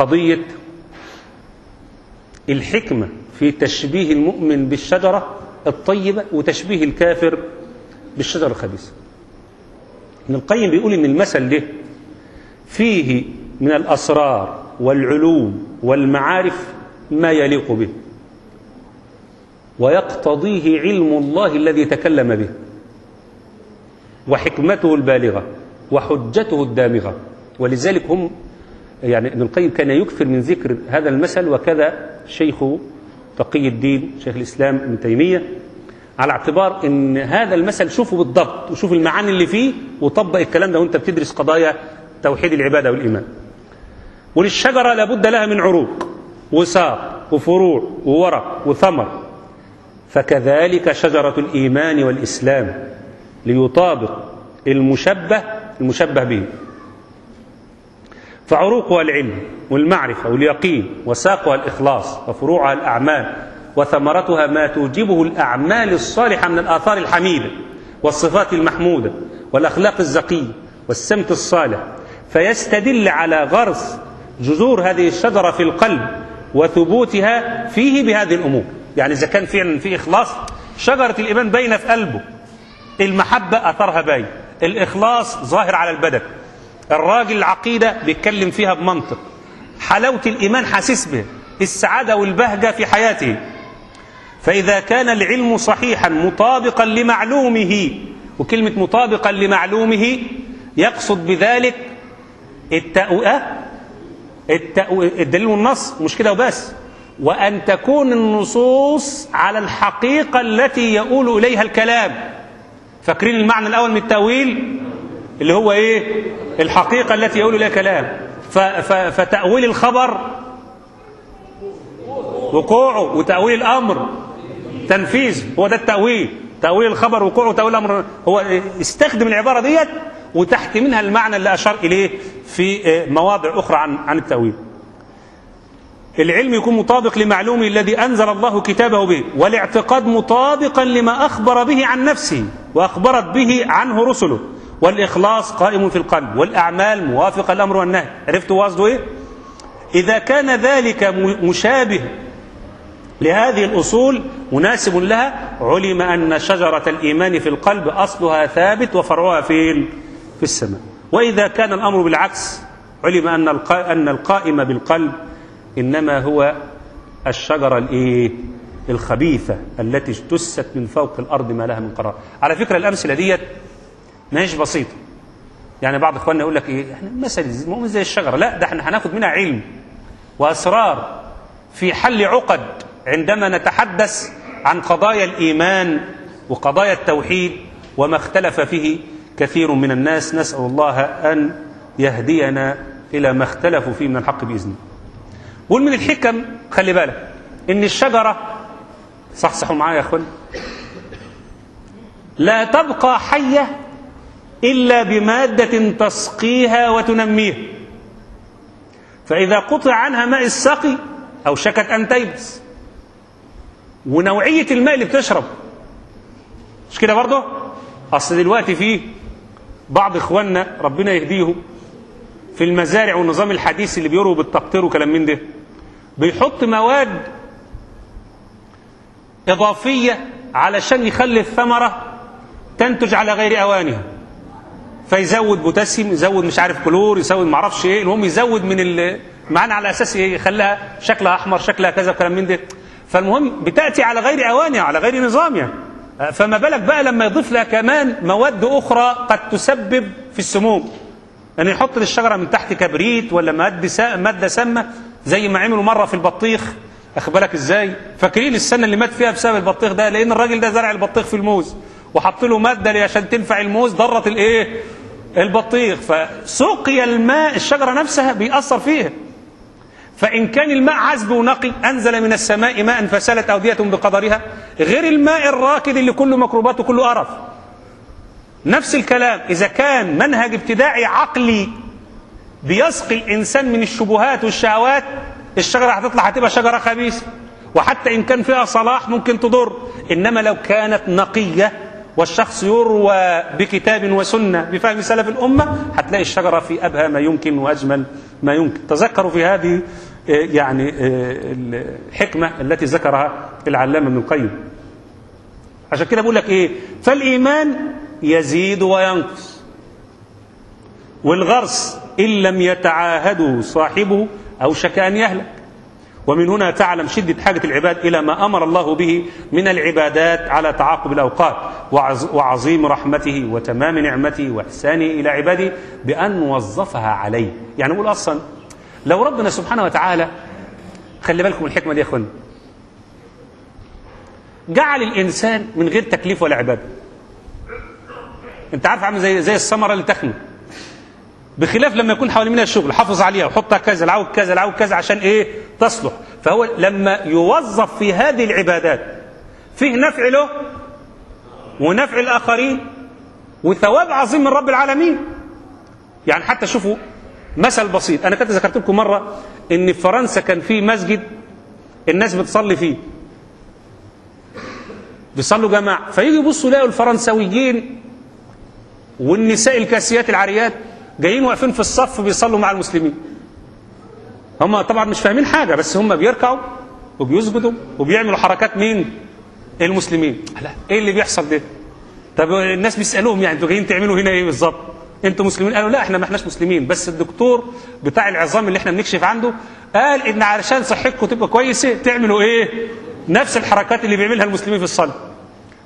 قضية الحكمة في تشبيه المؤمن بالشجرة الطيبة وتشبيه الكافر بالشجرة الخبيثة. ابن القيم بيقول إن المثل ده فيه من الأسرار والعلوم والمعارف ما يليق به ويقتضيه علم الله الذي تكلم به وحكمته البالغة وحجته الدامغة ولذلك هم يعني ابن القيم كان يكثر من ذكر هذا المثل وكذا شيخ تقي الدين شيخ الإسلام ابن تيمية على اعتبار إن هذا المثل شوفه بالضبط وشوف المعاني اللي فيه وطبق الكلام ده وأنت بتدرس قضايا توحيد العبادة والإيمان. وللشجرة لابد لها من عروق وساق وفروع وورق وثمر. فكذلك شجرة الإيمان والإسلام ليطابق المشبه المشبه به. فعروقها العلم والمعرفة واليقين وساقها الإخلاص وفروعها الأعمال وثمرتها ما توجبه الأعمال الصالحة من الآثار الحميدة والصفات المحمودة والأخلاق الزكية والسمت الصالح. فيستدل على غرس جذور هذه الشجرة في القلب وثبوتها فيه بهذه الأمور. يعني إذا كان فعلا في إخلاص شجرة الإيمان باينة في قلبه المحبة أثرها باين الإخلاص ظاهر على البدن. الراجل العقيدة بيتكلم فيها بمنطق. حلاوة الإيمان حاسس به السعادة والبهجة في حياته. فإذا كان العلم صحيحا مطابقا لمعلومه وكلمة مطابقا لمعلومه يقصد بذلك التأوئة الدليل والنص مش كده وبس. وأن تكون النصوص على الحقيقة التي يؤول إليها الكلام. فاكرين المعنى الأول من التأويل؟ اللي هو إيه؟ الحقيقة التي يؤول إليها الكلام فتأويل الخبر وقوعه وتأويل الأمر تنفيذ هو ده التأويل. تأويل الخبر وقوعه وتأويل الأمر. هو استخدم العبارة ديت وتحت منها المعنى اللي أشار إليه في مواضع أخرى عن عن التأويل. العلم يكون مطابق لمعلومه الذي أنزل الله كتابه به والاعتقاد مطابقا لما أخبر به عن نفسه وأخبرت به عنه رسله. والإخلاص قائم في القلب والأعمال موافقة الأمر والنهي عرفتوا قصده إيه؟ إذا كان ذلك مشابه لهذه الأصول مناسب لها علم أن شجرة الإيمان في القلب أصلها ثابت وفرعها فين؟ في السماء وإذا كان الأمر بالعكس علم أن أن القائم بالقلب إنما هو الشجرة الإيه؟ الخبيثة التي اجتثت من فوق الأرض ما لها من قرار على فكرة الأمثلة ديت ما هيش بسيطة يعني بعض إخواننا يقول لك إيه إحنا مثل مو زي الشجرة. لا ده إحنا هناخد منها علم وأسرار في حل عقد عندما نتحدث عن قضايا الإيمان وقضايا التوحيد وما اختلف فيه كثير من الناس. نسأل الله أن يهدينا إلى ما اختلفوا فيه من الحق بإذنه. قول من الحكم خلي بالك إن الشجرة صحصحوا معايا يا أخوان لا تبقى حية إلا بمادة تسقيها وتنميها. فإذا قطع عنها ماء السقي أوشكت أن تيبس ونوعية الماء اللي بتشرب. مش كده برضه؟ أصل دلوقتي في بعض إخواننا ربنا يهديهم في المزارع والنظام الحديث اللي بيروا بالتقطير وكلام من ده بيحط مواد إضافية علشان يخلي الثمرة تنتج على غير أوانها. فيزود بوتاسيوم يزود مش عارف كلور يزود ما أعرفش إيه المهم يزود من المعنى على أساس إيه يخليها شكلها احمر شكلها كذا وكلام من ده. فالمهم بتأتي على غير اوانها على غير نظامها فما بالك بقى لما يضيف لها كمان مواد أخرى قد تسبب في السموم. ان يعني يحط للشجرة من تحت كبريت ولا مادة مادة سامة زي ما عملوا مرة في البطيخ. اخد بالك إزاي؟ فاكرين السنة اللي مات فيها بسبب البطيخ ده؟ لأن الراجل ده زرع البطيخ في الموز. وحط له مادة عشان تنفع الموز ضرت الإيه؟ البطيخ فسقي الماء الشجرة نفسها بيأثر فيها فإن كان الماء عذب ونقي أنزل من السماء ماء فسالت أودية بقدرها. غير الماء الراكد اللي كله ميكروبات وكله قرف. نفس الكلام إذا كان منهج ابتداعي عقلي بيسقي الإنسان من الشبهات والشهوات الشجرة هتطلع هتبقى شجرة خبيثة. وحتى إن كان فيها صلاح ممكن تضر. إنما لو كانت نقية والشخص يروى بكتاب وسنة بفهم سلف الأمة هتلاقي الشجرة في أبهى ما يمكن وأجمل ما يمكن. تذكروا في هذه آه، يعني آه، الحكمة التي ذكرها العلامة ابن القيم. عشان كده بقول لك إيه؟ فالإيمان يزيد وينقص والغرس إن لم يتعاهده صاحبه أوشك أن يهلك. ومن هنا تعلم شدة حاجة العباد إلى ما أمر الله به من العبادات على تعاقب الأوقات وعظ- وعظيم رحمته وتمام نعمته وإحسانه إلى عباده بأن وظفها عليه. يعني نقول أصلا لو ربنا سبحانه وتعالى خلي بالكم الحكمة دي يا أخوانا جعل الإنسان من غير تكليف ولا عبادة. أنت عارف عامل زي زي الثمرة اللي تخنق بخلاف لما يكون حوالي منها الشغل حافظ عليها وحطها كذا العود كذا العود كذا عشان إيه؟ تصلح. فهو لما يوظف في هذه العبادات فيه نفع له ونفع الآخرين وثواب عظيم من رب العالمين. يعني حتى شوفوا مثل بسيط. أنا كنت ذكرت لكم مرة إن في فرنسا كان في مسجد الناس بتصلي فيه. بيصلوا جماعة. فيجي يبصوا يلاقوا الفرنساويين والنساء الكاسيات العاريات جايين واقفين في الصف بيصلوا مع المسلمين. هم طبعا مش فاهمين حاجة بس هم بيركعوا وبيسجدوا وبيعملوا حركات مين؟ المسلمين. لا. إيه اللي بيحصل ده؟ طب الناس بيسألوهم يعني أنتوا جايين تعملوا هنا إيه بالظبط؟ أنتوا مسلمين؟ قالوا لا إحنا ما إحناش مسلمين. بس الدكتور بتاع العظام اللي إحنا بنكشف عنده قال إن علشان صحتكم تبقى كويسة تعملوا إيه؟ نفس الحركات اللي بيعملها المسلمين في الصلاة.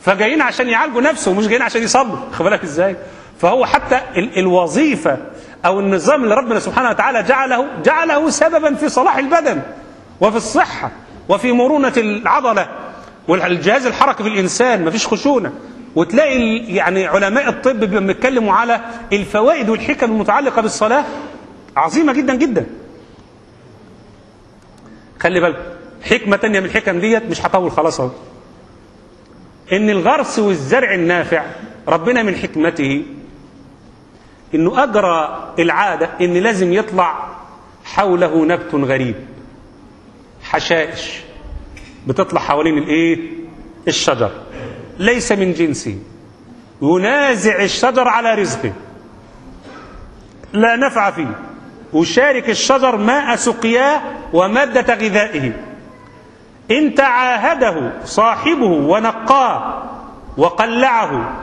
فجايين عشان يعالجوا نفسه مش جايين عشان يصلوا. خد بالك إزاي؟ فهو حتى ال الوظيفة أو النظام اللي ربنا سبحانه وتعالى جعله جعله سببا في صلاح البدن وفي الصحة وفي مرونة العضلة. والجهاز الحركي في الإنسان مفيش خشونة. وتلاقي يعني علماء الطب بيبقوا بيتكلموا على الفوائد والحكم المتعلقة بالصلاة عظيمة جدا جدا. خلي بالك حكمة تانية من الحكم ديت مش هطول خلاص أهو. إن الغرس والزرع النافع ربنا من حكمته إنه اجرى العادة إن لازم يطلع حوله نبت غريب. حشائش. بتطلع حوالين الايه الشجر. ليس من جنسه ينازع الشجر على رزقه لا نفع فيه. وشارك الشجر ماء سقياه ومادة غذائه. إن تعاهده صاحبه ونقاه وقلعه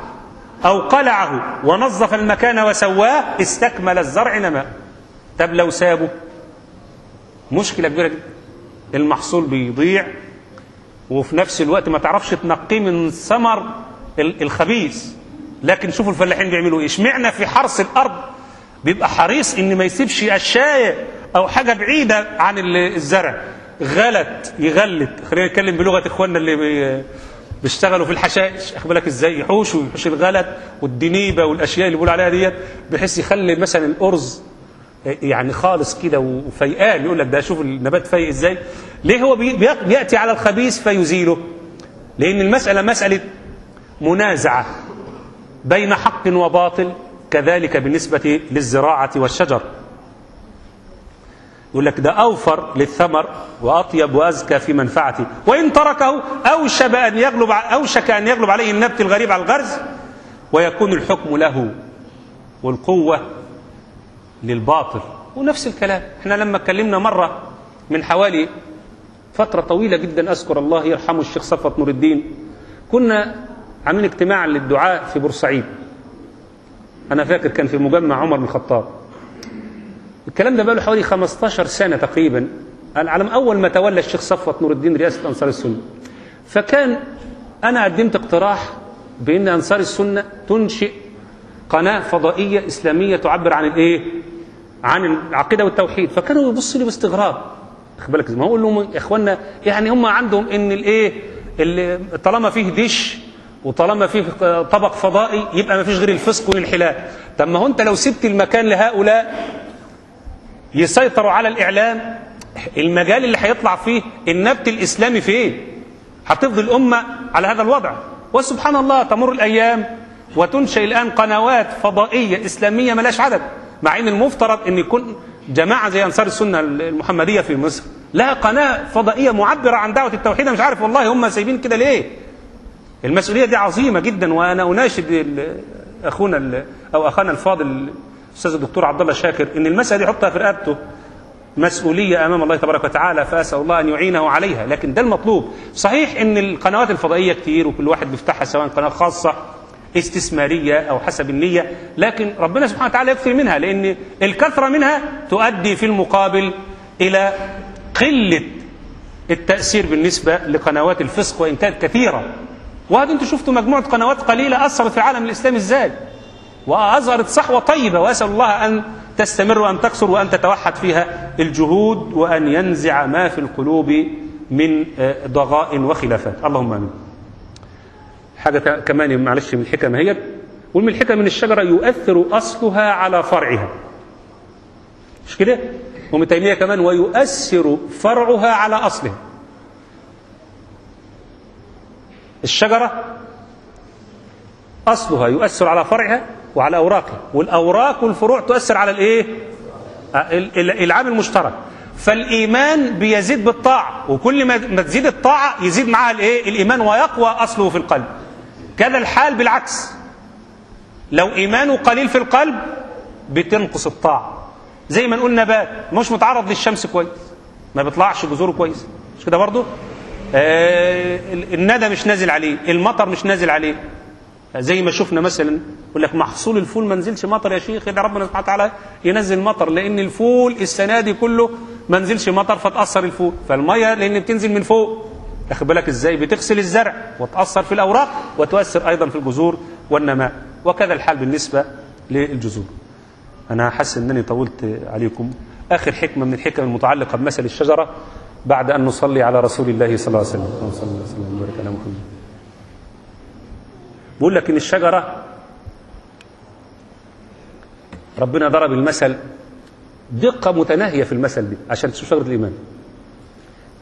أو قلعه ونظف المكان وسواه استكمل الزرع نماء. طب لو سابه؟ مشكلة كبيرة جدا. المحصول بيضيع وفي نفس الوقت ما تعرفش تنقيه من ثمر ال- الخبيث. لكن شوفوا الفلاحين بيعملوا إيه. اشمعنى في حرث الأرض بيبقى حريص إن ما يسيبش اشياء أو حاجة بعيدة عن ال- الزرع؟ غلت يغلت خلينا نتكلم بلغة إخواننا اللي بيشتغلوا في الحشائش. اخد بالك إزاي؟ يحوشوا يحوش الغلت والدنيبة والأشياء اللي بيقول عليها ديت بحيث يخلي مثلا الأرز يعني خالص كده وفيقان يقول لك ده شوف النبات فايق إزاي. ليه هو بي- بي- بيأتي على الخبيث فيزيله؟ لأن المسألة مسألة منازعة بين حق وباطل كذلك بالنسبة للزراعة والشجر. يقول لك ده أوفر للثمر وأطيب وأزكى في منفعته وإن تركه اوشك أن يغلب أوشك أن يغلب عليه النبت الغريب على الغرز ويكون الحكم له والقوة للباطل. ونفس الكلام. إحنا لما اتكلمنا مرة من حوالي فترة طويلة جدا أذكر الله يرحمه الشيخ صفوت نور الدين كنا عاملين اجتماع للدعاء في بورسعيد. أنا فاكر كان في مجمع عمر بن الخطاب. الكلام ده بقاله حوالي 15 سنة تقريبا. على أول ما تولى الشيخ صفوت نور الدين رئاسة أنصار السنة. فكان أنا قدمت اقتراح بأن أنصار السنة تنشئ قناة فضائية إسلامية تعبر عن الإيه؟ عن العقيدة والتوحيد. فكانوا يبصوا لي باستغراب. خد بالك ما أقول لهم يا اخوانا يعني هم عندهم إن الإيه؟ اللي طالما فيه دش وطالما فيه طبق فضائي يبقى ما فيش غير الفسق والانحلال. طب ما هو أنت لو سبت المكان لهؤلاء يسيطروا على الإعلام. المجال اللي هيطلع فيه النبت الإسلامي فين هتفضل الأمة على هذا الوضع. وسبحان الله تمر الأيام وتنشئ الآن قنوات فضائية إسلامية ملاش عدد. مع إن المفترض إن يكون جماعة زي أنصار السنة المحمدية في مصر لها قناة فضائية معبرة عن دعوة التوحيد. مش عارف والله هم سايبين كده ليه. المسؤولية دي عظيمة جدا وأنا أناشد أخونا أو أخانا الفاضل الاستاذ الدكتور عبد الله شاكر إن المسألة دي يحطها في رقبته مسؤولية أمام الله تبارك وتعالى فأسأل الله أن يعينه عليها. لكن ده المطلوب. صحيح أن القنوات الفضائية كتير وكل واحد بيفتحها سواء قناة خاصة استثمارية أو حسب النية لكن ربنا سبحانه وتعالى يكثر منها لأن الكثرة منها تؤدي في المقابل إلى قلة التأثير بالنسبة لقنوات الفسق وإن كانت كثيرة. وهذا أنتم شفتوا مجموعة قنوات قليلة أثرت في العالم الإسلامي إزاي؟ وأظهرت صحوة طيبة وأسأل الله أن تستمر وأن تكثر وأن تتوحد فيها الجهود وأن ينزع ما في القلوب من ضغاء وخلافات. اللهم آمين. حاجة كمان معلش من الحكم هي ومن الحكم من الشجرة يؤثر أصلها على فرعها. مش كده؟ ومن تيمية كمان ويؤثر فرعها على أصلها. الشجرة أصلها يؤثر على فرعها وعلى أوراقها والأوراق والفروع تؤثر على الإيه؟ العامل المشترك. فالإيمان بيزيد بالطاعة وكل ما تزيد الطاعة يزيد معها الإيه؟ الإيمان ويقوى أصله في القلب. كذا الحال بالعكس. لو إيمانه قليل في القلب بتنقص الطاعة. زي ما نقول نبات مش متعرض للشمس كويس. ما بيطلعش جذوره كويس. مش كده برضه آه الندى مش نازل عليه المطر مش نازل عليه. زي ما شفنا مثلا يقول لك محصول الفول ما نزلش مطر يا شيخ ده ربنا سبحانه وتعالى ينزل مطر لأن الفول السنة دي كله ما نزلش مطر فتأثر الفول. فالمية لأن بتنزل من فوق. واخد بالك إزاي؟ بتغسل الزرع وتأثر في الأوراق وتؤثر أيضا في الجذور والنماء. وكذا الحال بالنسبة للجذور. أنا حاسس إنني طولت عليكم. آخر حكمة من الحكم المتعلقة بمثل الشجرة بعد أن نصلي على رسول الله صلى الله عليه وسلم. اللهم صل وسلم وبارك محمد. بيقول لك إن الشجرة ربنا ضرب المثل دقة متناهية في المثل دي عشان تشوف شجرة الإيمان.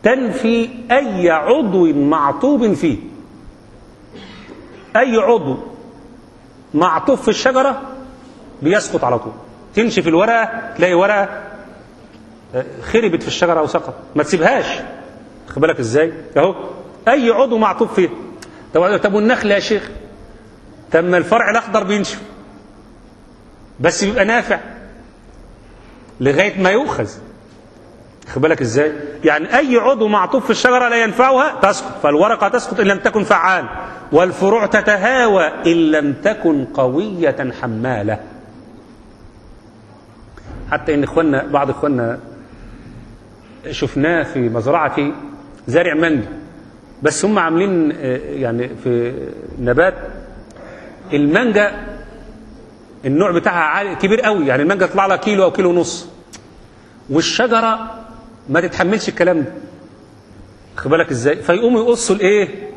تنفي أي عضو معطوب فيه. أي عضو معطوف في الشجرة بيسقط على طول. تمشي في الورقة تلاقي ورقة خربت في الشجرة أو سقط ما تسيبهاش. خد بالك إزاي؟ أهو. أي عضو معطوف فيه. طب طب والنخل يا شيخ؟ ما الفرع الأخضر بينشف. بس بيبقى نافع. لغاية ما يؤخذ. خد بالك إزاي؟ يعني أي عضو معطوف في الشجرة لا ينفعها تسقط. فالورقة تسقط إن لم تكن فعال. والفروع تتهاوى إن لم تكن قوية حمالة. حتى إن إخواننا بعض إخواننا شفناه في مزرعة زارع مانجا بس هم عاملين يعني في نبات المانجا النوع بتاعها عالي كبير قوي يعني المانجا تطلع لها كيلو أو كيلو ونص. والشجرة ما تتحملش الكلام ده. خد بالك إزاي؟ فيقوموا يقصوا الإيه؟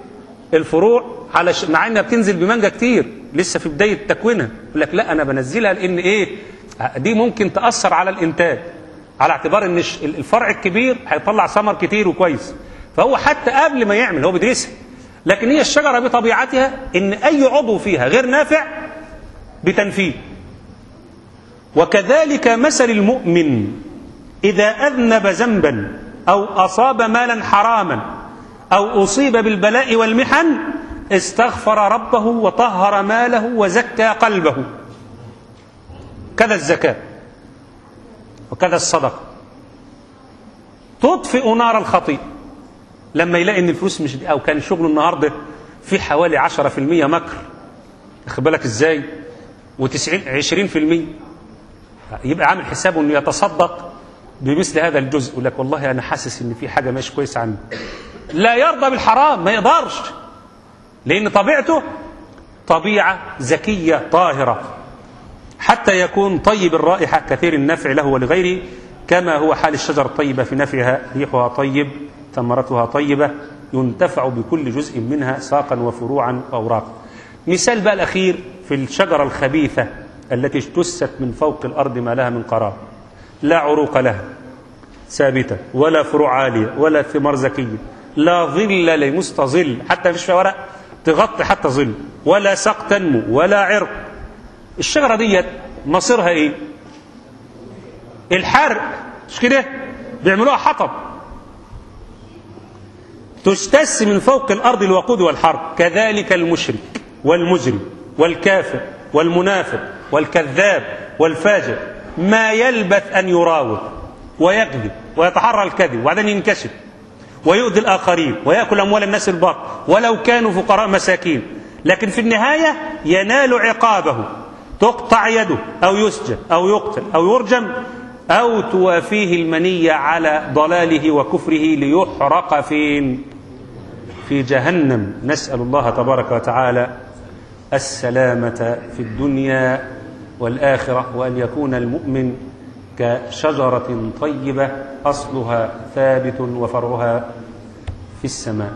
الفروع على ش... مع إنها بتنزل بمانجا كتير لسه في بداية تكوينها. يقول لك لا أنا بنزلها لإن إيه؟ دي ممكن تأثر على الإنتاج. على اعتبار إن الفرع الكبير هيطلع ثمر كتير وكويس. فهو حتى قبل ما يعمل هو بيدرسها. لكن هي الشجرة بطبيعتها إن أي عضو فيها غير نافع بتنفيه وكذلك مثل المؤمن إذا أذنب ذنبا أو أصاب مالا حراما أو أصيب بالبلاء والمحن استغفر ربه وطهر ماله وزكى قلبه. كذا الزكاة وكذا الصدقة. تطفئ نار الخطيئة. لما يلاقي إن الفلوس مش أو كان شغله النهارده في حوالي 10% مكر. واخد بالك إزاي؟ و90 20% يبقى عامل حسابه إنه يتصدق بمثل هذا الجزء. يقول لك والله أنا حاسس إن في حاجة مش كويسه عندي لا يرضى بالحرام ما يقدرش. لأن طبيعته طبيعة ذكية طاهرة. حتى يكون طيب الرائحة كثير النفع له ولغيره كما هو حال الشجر الطيبة في نفعها ريحها طيب. ثمرتها طيبة ينتفع بكل جزء منها ساقا وفروعا واوراقا. مثال بقى الأخير في الشجرة الخبيثة التي اجتثت من فوق الأرض ما لها من قرار. لا عروق لها ثابتة ولا فروع عالية ولا ثمار زكية لا ظل لمستظل حتى مفيش فيها ورق تغطي حتى ظل ولا ساق تنمو ولا عرق. الشجرة ديت مصيرها إيه؟ الحرق. مش كده؟ بيعملوها حطب. تجتث من فوق الأرض الوقود والحرب كذلك المشرك والمجرم والكافر والمنافق والكذاب والفاجر. ما يلبث أن يراوغ ويكذب ويتحرى الكذب وبعدين ينكشف ويؤذي الآخرين ويأكل أموال الناس الباطل ولو كانوا فقراء مساكين. لكن في النهاية ينال عقابه تقطع يده أو يسجن أو يقتل أو يرجم أو توافيه المنية على ضلاله وكفره ليحرق فين في جهنم. نسأل الله تبارك وتعالى السلامة في الدنيا والآخرة وأن يكون المؤمن كشجرة طيبة أصلها ثابت وفرعها في السماء.